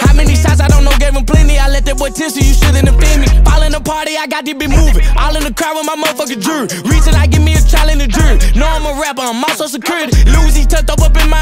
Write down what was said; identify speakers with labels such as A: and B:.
A: How many shots I don't know, gave him plenty. I let that boy test you shouldn't offend me. Fall the party, I got to be moving. All in the crowd with my motherfucker jury. Reaching, I give me a trial in the jury. Know I'm a rapper, I'm also security. Lose, he tucked up up in my.